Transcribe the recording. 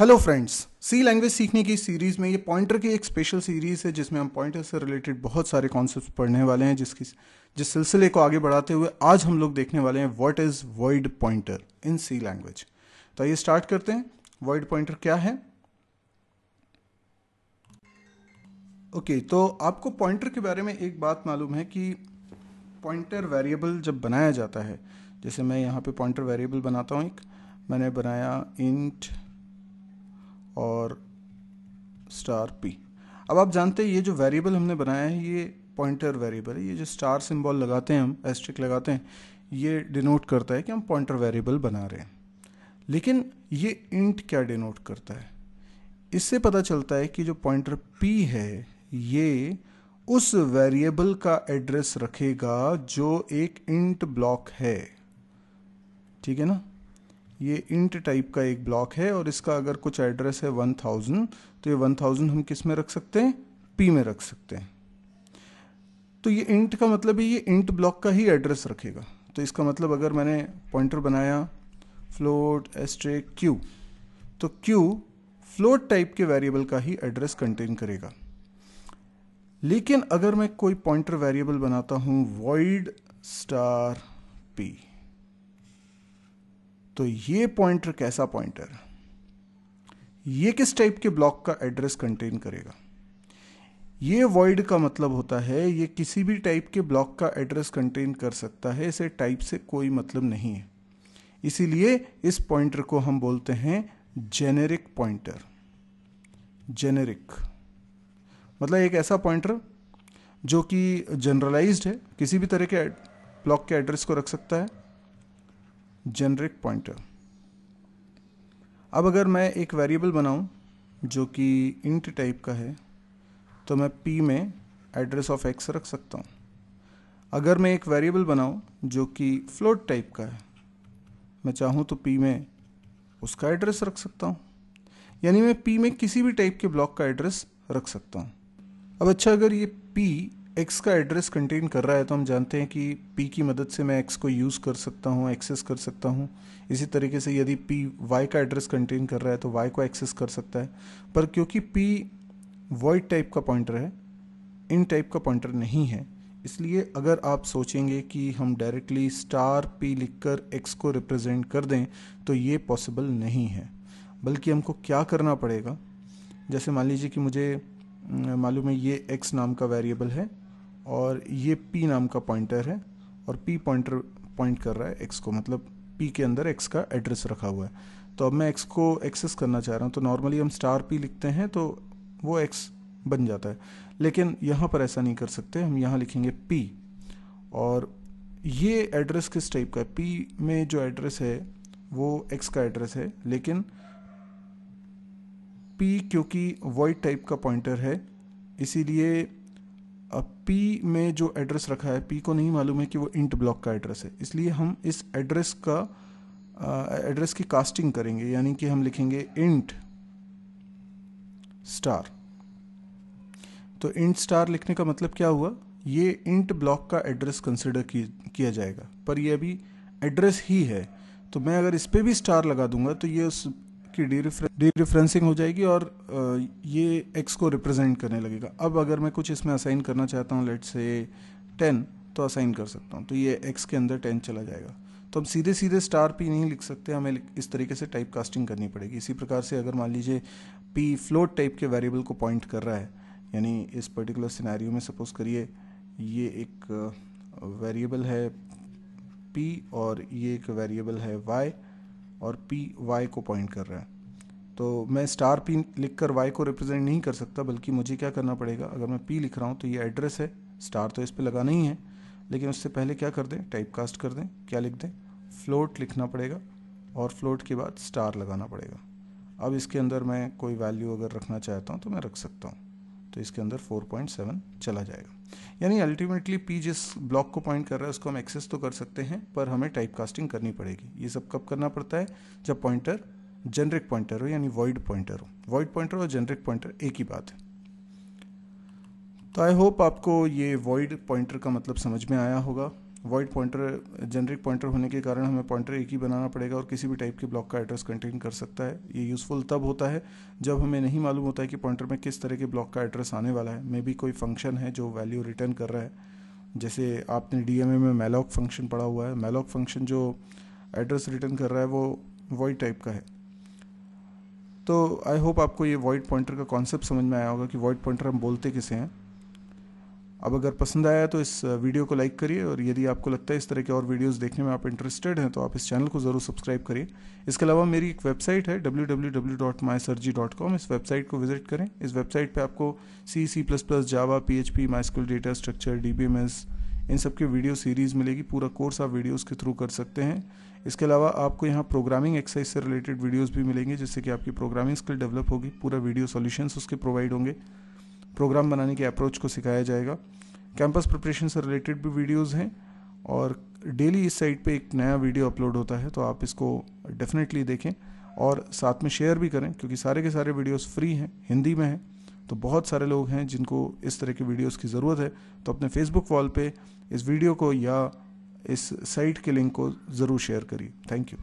Hello friends सी language सीखने की series में ये पॉइंटर की एक स्पेशल सीरीज़ है जिसमें हम पॉइंटर से रिलेटेड बहुत सारे कॉन्सेप्ट पढ़ने वाले हैं जिसकी जिस सिलसिले को आगे बढ़ाते हुए आज हम लोग देखने वाले हैं what is word pointer in C language तो आइए स्टार्ट करते हैं। वर्ड पॉइंटर क्या है? ओके okay, तो आपको पॉइंटर के बारे में एक बात मालूम है कि पॉइंटर वेरिएबल जब बनाया जाता है जैसे मैं यहाँ पे पॉइंटर वेरिएबल बनाता हूँ एक मैंने बनाया इंट और स्टार पी अब आप जानते हैं, ये जो वेरिएबल हमने बनाया है, ये पॉइंटर वेरिएबल है। ये जो स्टार सिंबल लगाते हैं हम एस्ट्रिक लगाते हैं, ये डिनोट करता है कि हम पॉइंटर वेरिएबल बना रहे हैं। लेकिन ये इंट क्या डिनोट करता है? इससे पता चलता है कि जो पॉइंटर पी है, ये उस वेरिएबल का एड्रेस रखेगा जो एक इंट ब्लॉक है। ठीक है ना? ये इंट टाइप का एक ब्लॉक है और इसका अगर कुछ एड्रेस है वन थाउज़ेंड तो ये वन थाउज़ेंड हम किसमें रख सकते हैं? पी में रख सकते हैं। तो ये इंट का मतलब है ये इंट ब्लॉक का ही एड्रेस रखेगा। तो इसका मतलब अगर मैंने पॉइंटर बनाया फ्लोट एस्ट्रे क्यू तो क्यू फ्लोट टाइप के वेरिएबल का ही एड्रेस कंटेन करेगा। लेकिन अगर मैं कोई पॉइंटर वेरिएबल बनाता हूँ वॉइड स्टार पी तो ये पॉइंटर कैसा पॉइंटर ये किस टाइप के ब्लॉक का एड्रेस कंटेन करेगा? ये वॉइड का मतलब होता है, ये किसी भी टाइप के ब्लॉक का एड्रेस कंटेन कर सकता है, इसे टाइप से कोई मतलब नहीं है। इसीलिए इस पॉइंटर को हम बोलते हैं जेनेरिक पॉइंटर जेनेरिक मतलब एक ऐसा पॉइंटर जो कि जनरलाइज्ड है, किसी भी तरह के ब्लॉक के एड्रेस को रख सकता है। जेनरिक पॉइंटर अब अगर मैं एक वेरिएबल बनाऊँ, जो कि इंट टाइप का है तो मैं p में एड्रेस ऑफ़ x रख सकता हूँ। अगर मैं एक वेरिएबल बनाऊँ, जो कि फ्लोट टाइप का है, मैं चाहूँ तो p में उसका एड्रेस रख सकता हूँ। यानी मैं p में किसी भी टाइप के ब्लॉक का एड्रेस रख सकता हूँ। अब अच्छा अगर ये p एक्स का एड्रेस कंटेन कर रहा है तो हम जानते हैं कि पी की मदद से मैं एक्स को यूज़ कर सकता हूँ एक्सेस कर सकता हूँ। इसी तरीके से यदि पी वाई का एड्रेस कंटेन कर रहा है तो वाई को एक्सेस कर सकता है। पर क्योंकि पी वॉइड टाइप का पॉइंटर है इन टाइप का पॉइंटर नहीं है, इसलिए अगर आप सोचेंगे कि हम डायरेक्टली स्टार पी लिखकर एक्स को रिप्रेजेंट कर दें तो ये पॉसिबल नहीं है। बल्कि हमको क्या करना पड़ेगा? जैसे मान लीजिए कि मुझे मालूम है ये एक्स नाम का वेरिएबल है और ये पी नाम का पॉइंटर है और पी पॉइंटर पॉइंट कर रहा है एक्स को मतलब पी के अंदर एक्स का एड्रेस रखा हुआ है। तो अब मैं एक्स को एक्सेस करना चाह रहा हूँ तो नॉर्मली हम स्टार पी लिखते हैं तो वो एक्स बन जाता है। लेकिन यहाँ पर ऐसा नहीं कर सकते, हम यहाँ लिखेंगे पी और ये एड्रेस किस टाइप का है? पी में जो एड्रेस है, वो एक्स का एड्रेस है, लेकिन पी क्योंकि वॉइड टाइप का पॉइंटर है, इसीलिए अब पी में जो एड्रेस रखा है पी को नहीं मालूम है कि वो इंट ब्लॉक का एड्रेस है। इसलिए हम इस एड्रेस का एड्रेस की कास्टिंग करेंगे, यानी कि हम लिखेंगे इंट स्टार तो इंट स्टार लिखने का मतलब क्या हुआ? ये इंट ब्लॉक का एड्रेस कंसिडर किया जाएगा। पर ये अभी एड्रेस ही है। तो मैं अगर इस पर भी स्टार लगा दूँगा तो ये उस की डी डी रिफ्रेंसिंग हो जाएगी और ये एक्स को रिप्रेजेंट करने लगेगा। अब अगर मैं कुछ इसमें असाइन करना चाहता हूँ लेट से टेन तो असाइन कर सकता हूँ। तो ये एक्स के अंदर टेन चला जाएगा। तो हम सीधे सीधे स्टार पी नहीं लिख सकते, हमें इस तरीके से टाइप कास्टिंग करनी पड़ेगी। इसी प्रकार से अगर मान लीजिए पी फ्लोट टाइप के वेरिएबल को पॉइंट कर रहा है, यानी इस पर्टिकुलर सिनेरियो में सपोज़ करिए, ये एक वेरिएबल है पी और ये एक वेरिएबल है वाई और पी वाई को पॉइंट कर रहा है। तो मैं स्टार पी लिख कर वाई को रिप्रेजेंट नहीं कर सकता, बल्कि मुझे क्या करना पड़ेगा? अगर मैं पी लिख रहा हूँ तो ये एड्रेस है। स्टार तो इस पर लगा नहीं है, लेकिन उससे पहले क्या कर दें? टाइप कास्ट कर दें। क्या लिख दें? फ्लोट लिखना पड़ेगा, और फ्लोट के बाद स्टार लगाना पड़ेगा। अब इसके अंदर मैं कोई वैल्यू अगर रखना चाहता हूँ तो मैं रख सकता हूँ। तो इसके अंदर 4.7 चला जाएगा। यानी अल्टीमेटली पी जिस ब्लॉक को पॉइंट कर रहा है, उसको हम एक्सेस तो कर सकते हैं, पर हमें टाइप कास्टिंग करनी पड़ेगी। ये सब कब करना पड़ता है? जब पॉइंटर जेनरिक पॉइंटर हो, यानी वॉइड पॉइंटर हो। वॉइड पॉइंटर और जेनरिक पॉइंटर एक ही बात है। तो आई होप आपको ये वॉइड पॉइंटर का मतलब समझ में आया होगा। वॉइड पॉइंटर जेनरिक पॉइंटर होने के कारण हमें पॉइंटर एक ही बनाना पड़ेगा और किसी भी टाइप के ब्लॉक का एड्रेस कंटेन कर सकता है। ये यूज़फुल तब होता है जब हमें नहीं मालूम होता है कि पॉइंटर में किस तरह के ब्लॉक का एड्रेस आने वाला है। मे भी कोई फ़ंक्शन है जो वैल्यू रिटर्न कर रहा है। जैसे आपने डी में मेलॉक फ़ंक्शन पढ़ा हुआ है। मेलॉक फ़ंक्शन जो एड्रेस रिटर्न कर रहा है वो वॉइड टाइप का है। तो आई होप आपको ये वॉइड पॉइंटर का कॉन्सेप्ट समझ में आया होगा कि वॉइड पॉइंटर हम बोलते किसे हैं। अब अगर पसंद आया तो इस वीडियो को लाइक करिए और यदि आपको लगता है इस तरह के और वीडियोस देखने में आप इंटरेस्टेड हैं तो आप इस चैनल को ज़रूर सब्सक्राइब करिए। इसके अलावा मेरी एक वेबसाइट है www.mysurgy.com इस वेबसाइट को विज़िट करें। इस वेबसाइट पे आपको C C plus plus Java P H P my data structure D B M S इन सब वीडियो सीरीज़ मिलेगी। पूरा कोर्स आप वीडियोज़ के थ्रू कर सकते हैं। इसके अलावा आपको यहाँ प्रोग्रामिंग एक्सरसाइज से रिलेटेड वीडियोज़ भी मिलेंगे, जिससे कि आपकी प्रोग्रामिंग स्किल डेवलप होगी, पूरा वीडियो सॉल्यूशंस उसके प्रोवाइड होंगे। प्रोग्राम बनाने के अप्रोच को सिखाया जाएगा। कैंपस प्रिपरेशन से रिलेटेड भी वीडियोस हैं और डेली इस साइट पे एक नया वीडियो अपलोड होता है तो आप इसको डेफिनेटली देखें और साथ में शेयर भी करें, क्योंकि सारे के सारे वीडियोस फ्री हैं, हिंदी में हैं तो बहुत सारे लोग हैं जिनको इस तरह के वीडियोस की ज़रूरत है तो अपने फेसबुक वॉल पे इस वीडियो को या इस साइट के लिंक को ज़रूर शेयर करिए। Thank you